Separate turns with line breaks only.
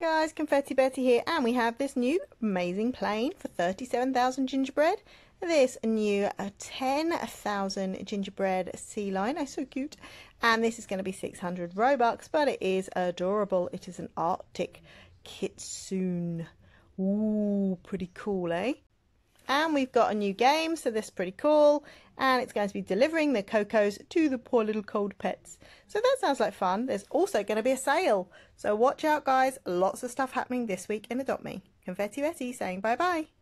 Guys, Confetti Betty here, and we have this new amazing plane for 37,000 gingerbread. This new uh, 10,000 gingerbread sea lion, oh so cute. And this is going to be 600 Robux, but it is adorable. It is an Arctic kitsune. Ooh, pretty cool, eh? And we've got a new game, so this is pretty cool. And it's going to be delivering the cocoas to the poor little cold pets. So that sounds like fun. There's also going to be a sale. So watch out, guys. Lots of stuff happening this week in Adopt Me. Confetti Betty saying bye-bye.